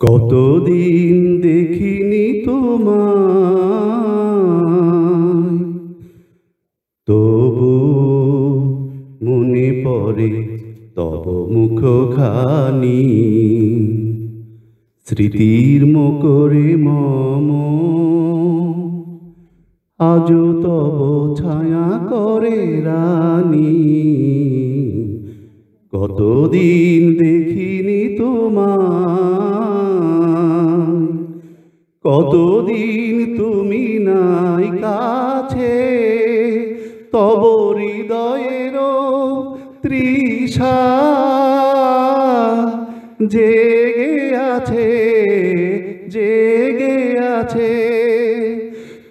কতদিন দেখিনি তোমায়। তবু মনে পড়ে তব মুখখানি। স্মৃতির মকরে মম। আজও তব ছায়া করে রানী। কতদিন দেখিনি তোমায়। কতদিন তুমি নাই কাছে, তব হৃদয়েরও তৃষা জেগে আছে জেগে আছে।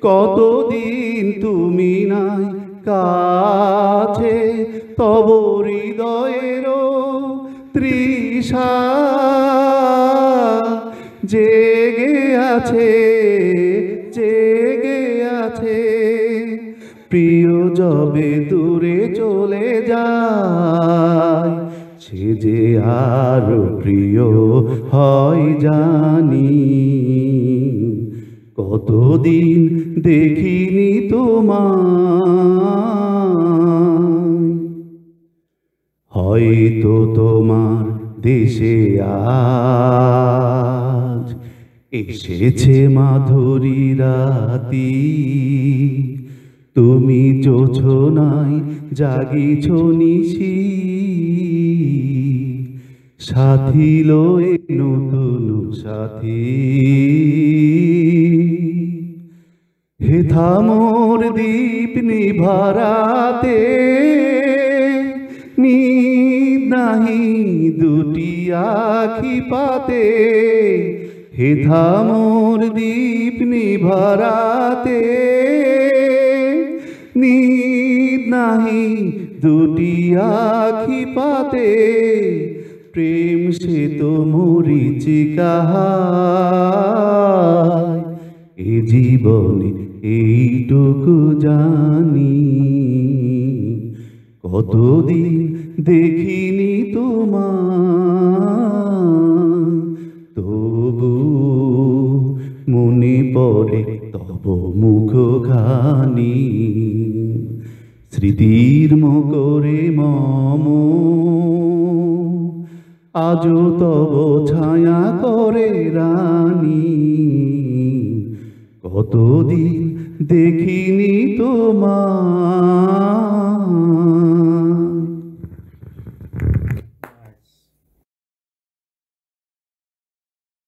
কতদিন তুমি নাই কাছে, তব হৃদয়েরও তৃষা জেগে আছে, জেগে আছে। প্রিয় যবে দূরে চলে যায়, সে যে আর প্রিয় হয় জানি। কতদিন দেখিনি তোমায়, হয়তো তোমার দেশে আজ এসেছে মাধুরী রাতি। তুমি নাই, জাগিছ নিশি। সাথী লয়ে নতুন সাথী। হে থামোর দীপ নিভারাতে, নিদ নাহি দুটি আখি পাতে। হে থামোর দীপ নিভারাতে, নিদ নাহি দুটি আখি পাতে, প্রেম সে তো মরিচিকা এ জীবনে এইটুকু জানি। কতদিন দেখিনি তোমার খানি স্মৃতির মকরে মম। আজও তব ছায়া করে রানী। কতদিন দেখিনি তোমার